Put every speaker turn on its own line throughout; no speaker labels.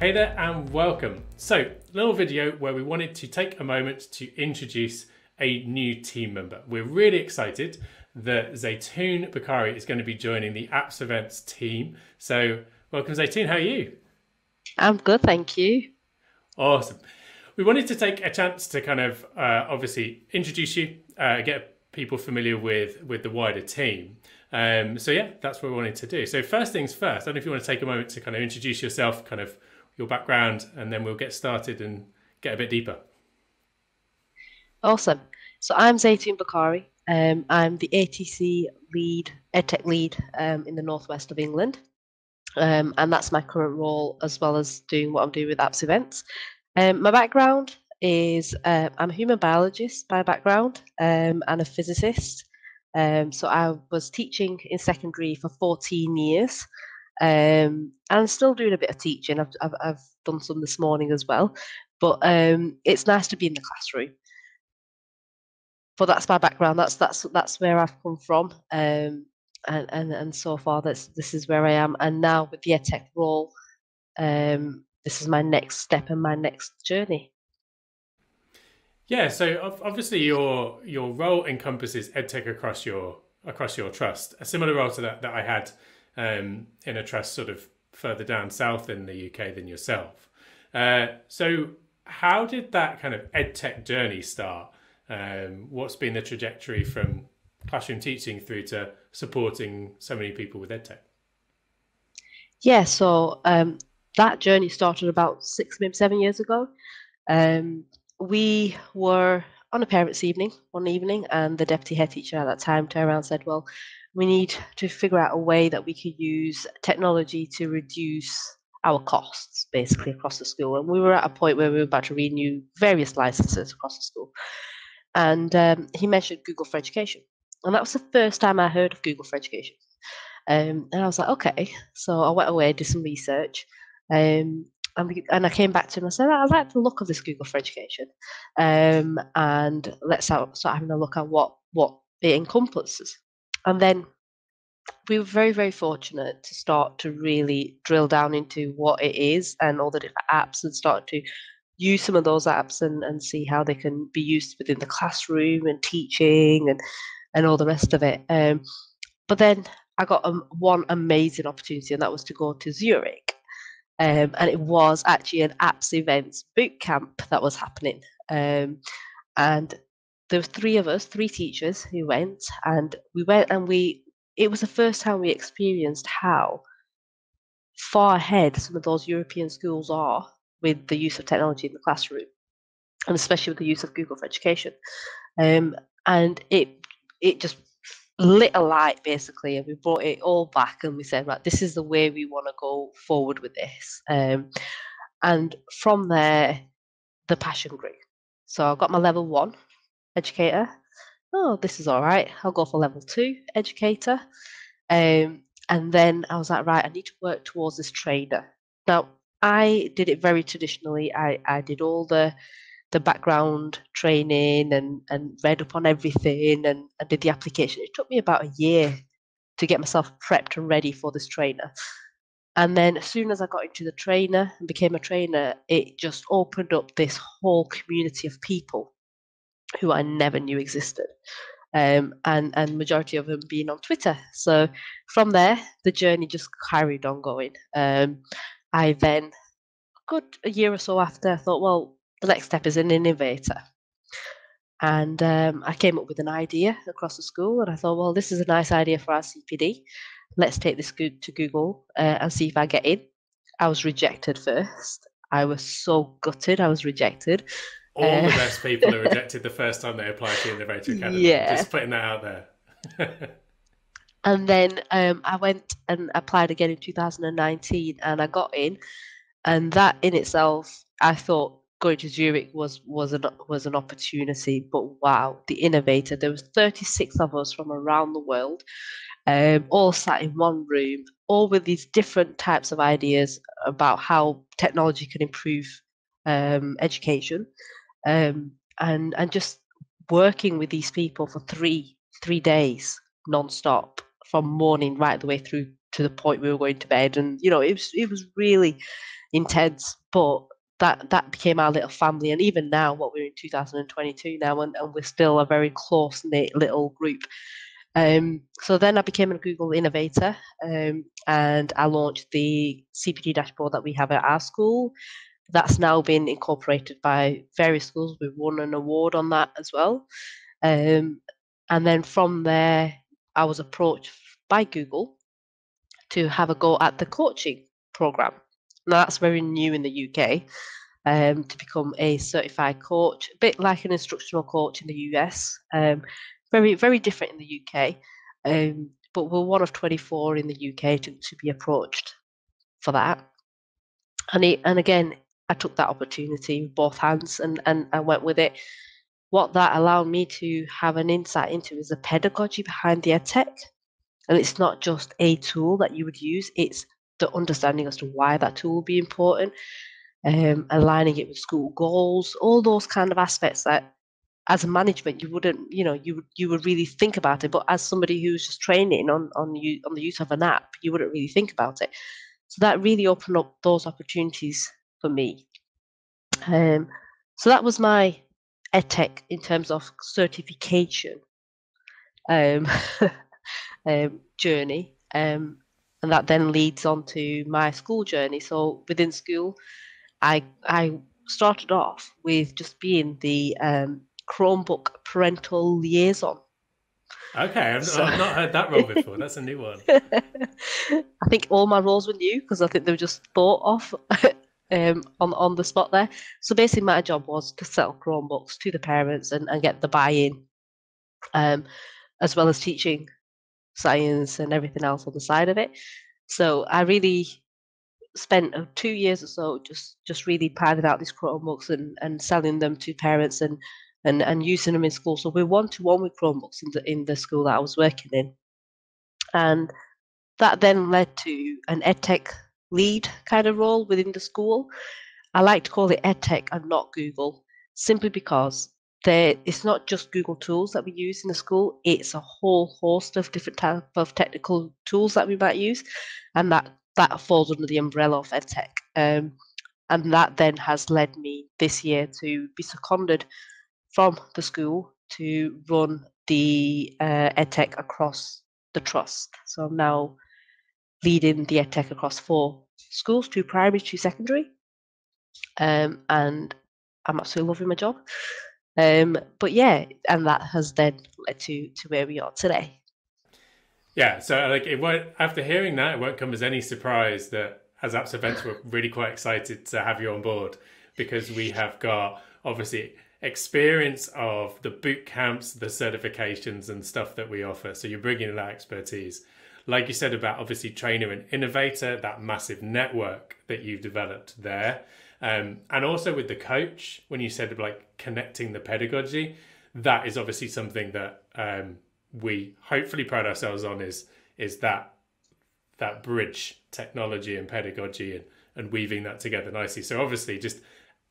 Hey there and welcome. So, little video where we wanted to take a moment to introduce a new team member. We're really excited that Zaitoon Bukhari is going to be joining the Apps Events team. So, welcome Zaitoon, how are you?
I'm good, thank you.
Awesome. We wanted to take a chance to kind of uh, obviously introduce you, uh, get people familiar with with the wider team. Um, so yeah, that's what we wanted to do. So first things first, I don't know if you want to take a moment to kind of introduce yourself, kind of your background, and then we'll get started and get a bit deeper.
Awesome. So I'm Zaitoon Bukhari. Um, I'm the ATC lead, EdTech lead um, in the northwest of England. Um, and that's my current role as well as doing what I'm doing with apps events. Um, my background is uh, I'm a human biologist by background um, and a physicist. Um, so I was teaching in secondary for 14 years. Um, and I'm still doing a bit of teaching. I've, I've, I've done some this morning as well. But um, it's nice to be in the classroom. But that's my background. That's that's that's where I've come from. Um, and, and and so far that's this is where I am. And now with the EdTech role, um, this is my next step and my next journey.
Yeah, so obviously your your role encompasses edtech across your across your trust. A similar role to that that I had um, in a trust sort of further down south in the UK than yourself. Uh, so, how did that kind of edtech journey start? Um, what's been the trajectory from classroom teaching through to supporting so many people with edtech?
Yeah, so um, that journey started about six, maybe seven years ago. Um, we were on a parents' evening one evening, and the deputy head teacher at that time turned around and said, "Well, we need to figure out a way that we could use technology to reduce our costs basically across the school. And we were at a point where we were about to renew various licenses across the school. And um, he mentioned Google for Education. And that was the first time I heard of Google for Education. Um, and I was like, okay. So I went away, did some research. Um, and, and I came back to him and said, I like the look of this Google for Education. Um, and let's start, start having a look at what, what it encompasses. And then we were very, very fortunate to start to really drill down into what it is and all the different apps and start to use some of those apps and, and see how they can be used within the classroom and teaching and, and all the rest of it. Um, but then I got um, one amazing opportunity, and that was to go to Zurich. Um, and it was actually an apps events boot camp that was happening. Um, and there was three of us, three teachers who went, and we went and we. It was the first time we experienced how far ahead some of those European schools are with the use of technology in the classroom, and especially with the use of Google for Education. Um, and it it just lit a light basically, and we brought it all back, and we said, right, this is the way we want to go forward with this. Um, and from there, the passion grew. So I got my level one educator. Oh, this is all right. I'll go for level two educator. Um, and then I was like, right, I need to work towards this trainer. Now, I did it very traditionally. I, I did all the the background training and, and read up on everything and, and did the application. It took me about a year to get myself prepped and ready for this trainer. And then as soon as I got into the trainer and became a trainer, it just opened up this whole community of people who I never knew existed. Um, and and majority of them being on Twitter. So from there, the journey just carried on going. Um, I then, good a year or so after, I thought, well, the next step is an innovator. And um, I came up with an idea across the school, and I thought, well, this is a nice idea for our CPD. Let's take this to Google uh, and see if I get in. I was rejected first. I was so gutted. I was rejected.
All uh, the best people are rejected the first time they apply to the Innovator Academy. Yeah. Just putting that out there.
and then um, I went and applied again in 2019 and I got in. And that in itself, I thought going to Zurich was was an was an opportunity. But wow, the innovator! There was 36 of us from around the world, um, all sat in one room, all with these different types of ideas about how technology can improve um, education um, and and just working with these people for three three days non-stop from morning right the way through to the point we were going to bed and you know it was it was really intense, but that that became our little family. And even now, what we're in 2022 now, and, and we're still a very close knit little group. Um, so then I became a Google innovator um, and I launched the CPD dashboard that we have at our school. That's now been incorporated by various schools. We've won an award on that as well. Um, and then from there, I was approached by Google to have a go at the coaching program. Now, that's very new in the UK um, to become a certified coach, a bit like an instructional coach in the US. Um, very, very different in the UK. Um, but we're one of 24 in the UK to, to be approached for that. And, it, and again, I took that opportunity with both hands and, and I went with it. What that allowed me to have an insight into is the pedagogy behind the EdTech. And it's not just a tool that you would use, it's the understanding as to why that tool will be important, um, aligning it with school goals, all those kind of aspects that as a management you wouldn't you know you you would really think about it but as somebody who's just training on on you on the use of an app you wouldn't really think about it so that really opened up those opportunities for me um, so that was my edtech in terms of certification um, um, journey um, and that then leads on to my school journey so within school i i started off with just being the um, Chromebook parental liaison.
Okay, I've, so... I've, not heard that role before. That's a new one.
I think all my roles were new because I think they were just thought of um, on on the spot there. So basically, my job was to sell Chromebooks to the parents and, and get the buy-in, um, as well as teaching science and everything else on the side of it. So I really spent two years or so just just really planning out these Chromebooks and, and selling them to parents and and, and using them in school. So we're one to one with Chromebooks in the in the school that I was working in. And that then led to an edtech lead kind of role within the school. I like to call it edtech and not Google, simply because there it's not just Google tools that we use in the school, it's a whole host of different type of technical tools that we might use. And that that falls under the umbrella of edtech. Um, and that then has led me this year to be seconded from the school to run the uh, EdTech across the trust. So I'm now leading the EdTech across four schools, two primary, two secondary. Um, and I'm absolutely loving my job. Um, but yeah, and that has then led to to where we are today.
Yeah, so like it won't after hearing that, it won't come as any surprise that as Apps Events we're really quite excited to have you on board because we have got obviously experience of the boot camps, the certifications, and stuff that we offer. So you're bringing in that expertise. Like you said about obviously trainer and innovator, that massive network that you've developed there. Um, and also with the coach, when you said like connecting the pedagogy, that is obviously something that um, we hopefully pride ourselves on is is that that bridge technology and pedagogy and, and weaving that together nicely. So obviously just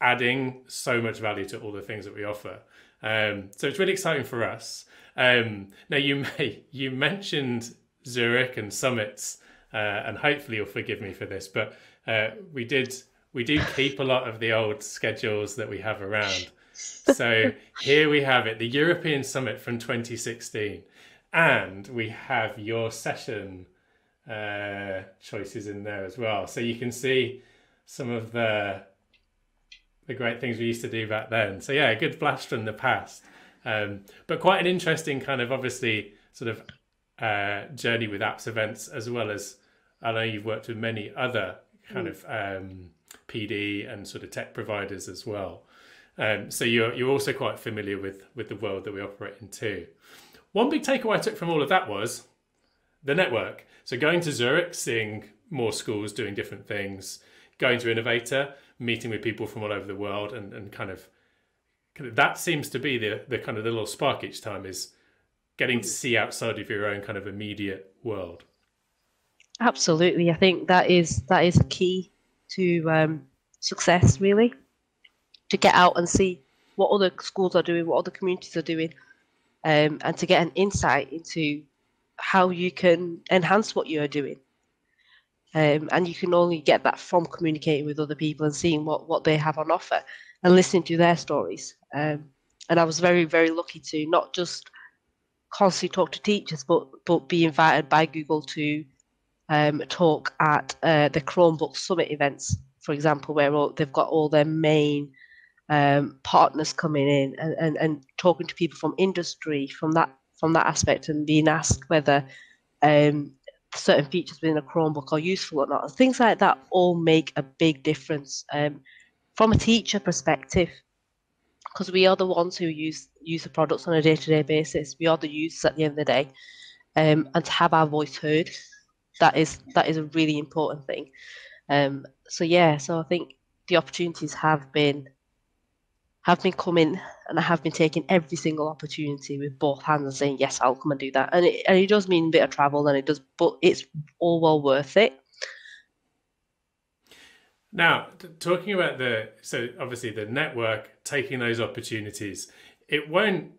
adding so much value to all the things that we offer. Um, so it's really exciting for us. Um, now you may you mentioned Zurich and summits, uh, and hopefully you'll forgive me for this, but uh, we did we do keep a lot of the old schedules that we have around. So here we have it, the European Summit from 2016, and we have your session uh, choices in there as well. So you can see some of the the great things we used to do back then. So yeah, a good blast from the past, um, but quite an interesting kind of obviously sort of uh, journey with apps events as well as I know you've worked with many other kind mm. of um, PD and sort of tech providers as well. Um, so you're you're also quite familiar with with the world that we operate in too. One big takeaway I took from all of that was the network. So going to Zurich, seeing more schools doing different things, going to Innovator, meeting with people from all over the world and, and kind of that seems to be the the kind of the little spark each time is getting to see outside of your own kind of immediate world.
Absolutely. I think that is that is a key to um, success really. To get out and see what other schools are doing what other communities are doing um, and to get an insight into how you can enhance what you're doing. Um, and you can only get that from communicating with other people and seeing what, what they have on offer and listening to their stories. Um, and I was very, very lucky to not just constantly talk to teachers, but but be invited by Google to um, talk at uh, the Chromebook Summit events, for example, where all, they've got all their main um, partners coming in and, and, and talking to people from industry from that from that aspect and being asked whether um, certain features within a Chromebook are useful or not. Things like that all make a big difference um, from a teacher perspective because we are the ones who use use the products on a day-to-day basis. We are the users at the end of the day, um, and to have our voice heard, that is that is a really important thing. Um, so yeah, so I think the opportunities have been have been coming, and I have been taking every single opportunity with both hands and saying yes, I'll come and do that. And it and it does mean a bit of travel, and it does, but it's all well worth it.
Now, talking about the so obviously the network taking those opportunities, it won't.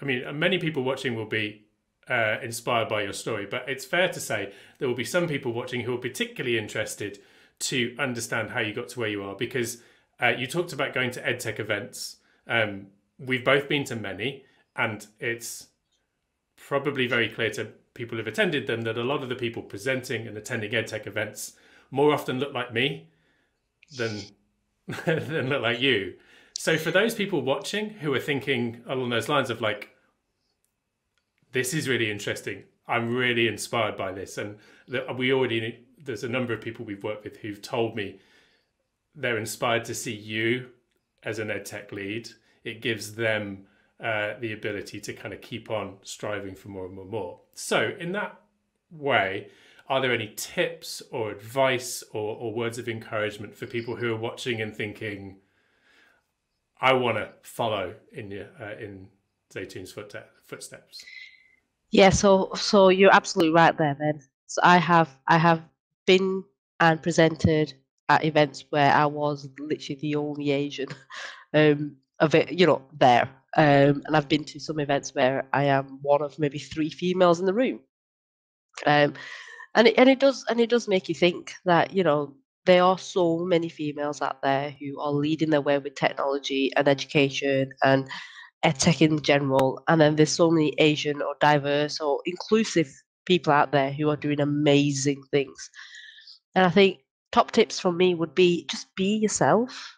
I mean, many people watching will be uh, inspired by your story, but it's fair to say there will be some people watching who are particularly interested to understand how you got to where you are because uh, you talked about going to edtech events. Um, we've both been to many, and it's probably very clear to people who've attended them that a lot of the people presenting and attending edtech events more often look like me than than look like you. So for those people watching who are thinking along those lines of like, this is really interesting. I'm really inspired by this, and we already there's a number of people we've worked with who've told me they're inspired to see you as an ed tech lead. It gives them uh, the ability to kind of keep on striving for more and more and more. So in that way, are there any tips or advice or, or words of encouragement for people who are watching and thinking, I want to follow in your, uh, in Zaitoon's footsteps?
Yeah, so so you're absolutely right there, Ben. So I have I have been and presented at events where I was literally the only Asian um, of it, you know, there. Um, and I've been to some events where I am one of maybe three females in the room. Um, and it, and it does and it does make you think that you know there are so many females out there who are leading the way with technology and education and tech in general and then there's so many asian or diverse or inclusive people out there who are doing amazing things and i think top tips from me would be just be yourself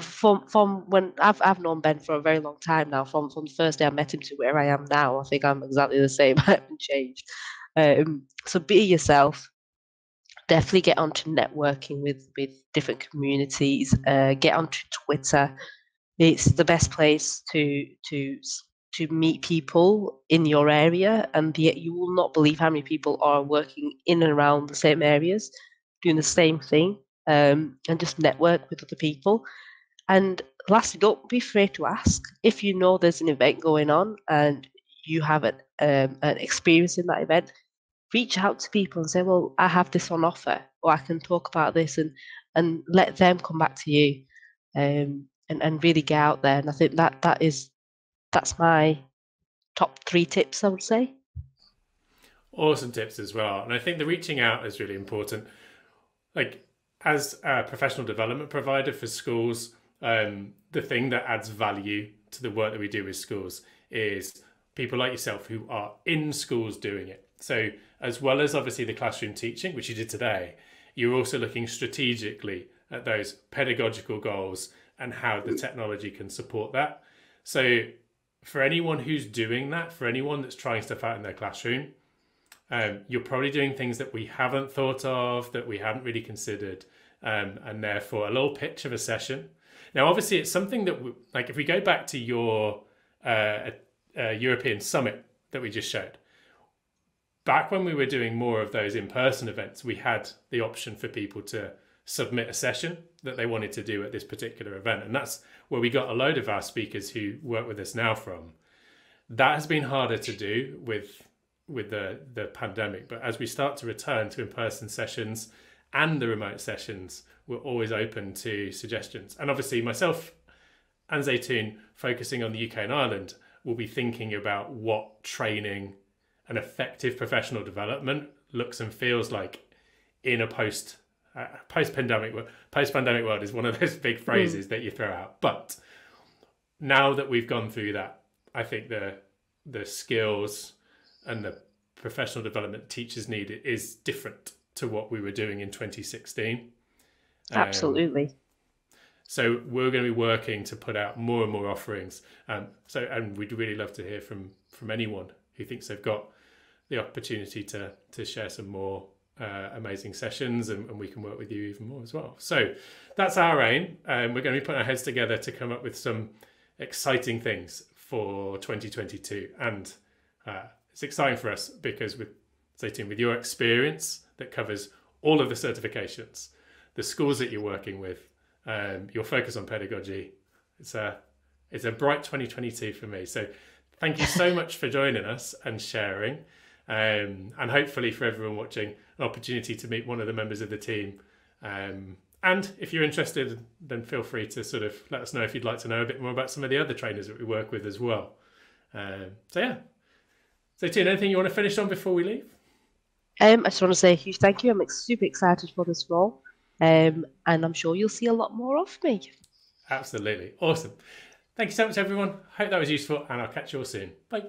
from from when I've I've known Ben for a very long time now. From from the first day I met him to where I am now, I think I'm exactly the same. I haven't changed. Um, so be yourself. Definitely get onto networking with with different communities. Uh, get onto Twitter. It's the best place to to to meet people in your area, and yet you will not believe how many people are working in and around the same areas, doing the same thing, um, and just network with other people. And lastly, don't be afraid to ask if you know there's an event going on and you have an, um, an experience in that event reach out to people and say, well, I have this on offer, or I can talk about this, and and let them come back to you, um, and and really get out there. And I think that that is that's my top three tips. I would say.
Awesome tips as well, and I think the reaching out is really important. Like as a professional development provider for schools, um, the thing that adds value to the work that we do with schools is people like yourself who are in schools doing it. So as well as obviously the classroom teaching, which you did today, you're also looking strategically at those pedagogical goals and how the technology can support that. So, for anyone who's doing that, for anyone that's trying stuff out in their classroom, um, you're probably doing things that we haven't thought of, that we haven't really considered, um, and therefore a little pitch of a session. Now, obviously, it's something that, we, like, if we go back to your uh, uh, European summit that we just showed, back when we were doing more of those in-person events, we had the option for people to submit a session that they wanted to do at this particular event. And that's where we got a load of our speakers who work with us now from. That has been harder to do with with the, the pandemic. But as we start to return to in-person sessions and the remote sessions, we're always open to suggestions. And obviously myself and Zaitoon focusing on the UK and Ireland will be thinking about what training an effective professional development looks and feels like in a post uh, post pandemic post pandemic world is one of those big phrases mm. that you throw out. But now that we've gone through that, I think the the skills and the professional development teachers need is different to what we were doing in 2016.
Absolutely. Um,
so we're going to be working to put out more and more offerings. Um, so and we'd really love to hear from from anyone who thinks they've got the opportunity to to share some more uh, amazing sessions and, and, we can work with you even more as well. So that's our aim. Um, we're going to be putting our heads together to come up with some exciting things for 2022 and uh, it's exciting for us because with Zaitoon, with your experience that covers all of the certifications, the schools that you're working with, um, your focus on pedagogy, it's a it's a bright 2022 for me. So thank you so much for joining us and sharing, um, and hopefully for everyone watching, an opportunity to meet one of the members of the team. Um, and if you're interested, then feel free to sort of let us know if you'd like to know a bit more about some of the other trainers that we work with as well. Um, so yeah, so, Tina, anything you want to finish on before we leave?
Um, I just want to say a huge thank you. I'm super excited for this role, um, and I'm sure you'll see a lot more of me.
Absolutely. Awesome. Thank you so much, everyone. Hope that was useful, and I'll catch you all soon. Bye.